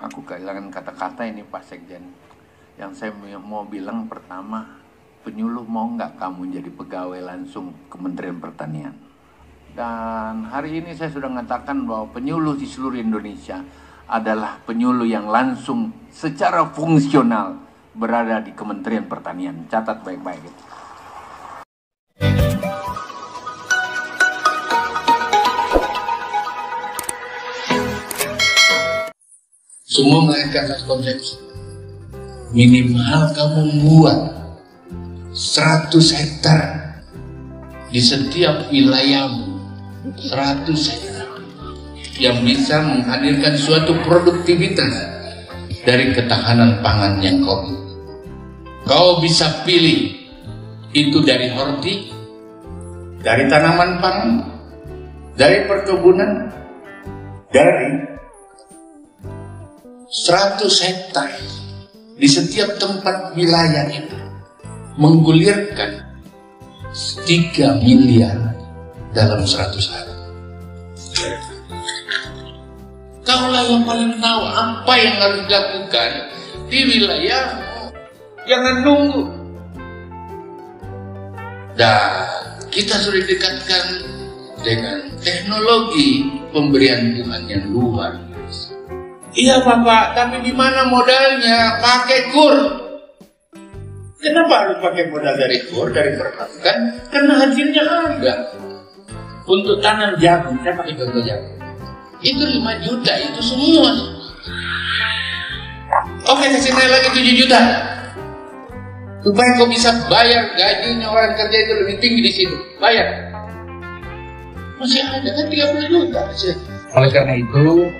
aku kehilangan kata-kata ini Pak Sekjen. Yang saya mau bilang pertama, penyuluh mau nggak kamu jadi pegawai langsung Kementerian Pertanian? Dan hari ini saya sudah mengatakan bahwa penyuluh di seluruh Indonesia adalah penyuluh yang langsung secara fungsional berada di Kementerian Pertanian. Catat baik-baik. Semua melahirkan satu konsepsi. Minimal kamu membuat 100 hektar di setiap wilayahmu. 100 hektar. Yang bisa menghadirkan suatu produktivitas dari ketahanan pangan yang kau kau bisa pilih itu dari horti dari tanaman pangan dari perkebunan dari 100 hektar di setiap tempat wilayah itu menggulirkan 3 miliar dalam 100 hari. Kaulah yang paling tahu apa yang harus dilakukan di wilayah. Jangan nunggu. Dan kita sudah dekatkan dengan teknologi pemberian Tuhan yang luar Iya Bapak, tapi di mana modalnya? Pakai kur. Kenapa harus pakai modal dari kur, dari perbankan? Karena hasilnya ada. Untuk tanam jagung, saya pakai contoh jagung. Itu 5 juta, itu semua. Oke, kasih naik lagi 7 juta. Supaya kau bisa bayar gajinya orang kerja itu lebih tinggi di situ. Bayar. Masih ada kan 30 juta. Oleh karena itu,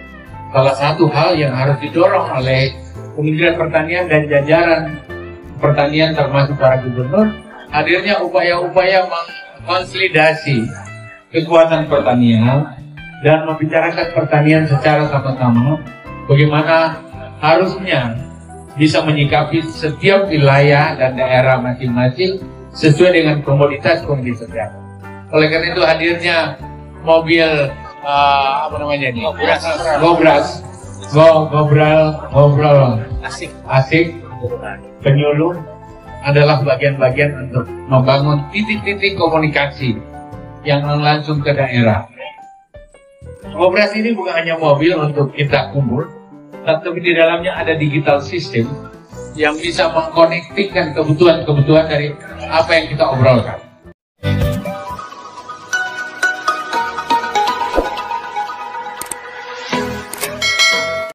salah satu hal yang harus didorong oleh Kementerian Pertanian dan jajaran pertanian termasuk para gubernur hadirnya upaya-upaya mengkonsolidasi kekuatan pertanian dan membicarakan pertanian secara sama-sama bagaimana harusnya bisa menyikapi setiap wilayah dan daerah masing-masing sesuai dengan komoditas komoditas Oleh karena itu hadirnya mobil uh, apa namanya ini? Ngobras. Ngobras. Go, ngobrol, ngobrol asik, asik, penyuluh adalah bagian-bagian untuk membangun titik-titik komunikasi yang langsung ke daerah. Ngobras ini bukan hanya mobil untuk kita kumpul, tapi di dalamnya ada digital system yang bisa mengkonektikan kebutuhan-kebutuhan dari apa yang kita obrolkan.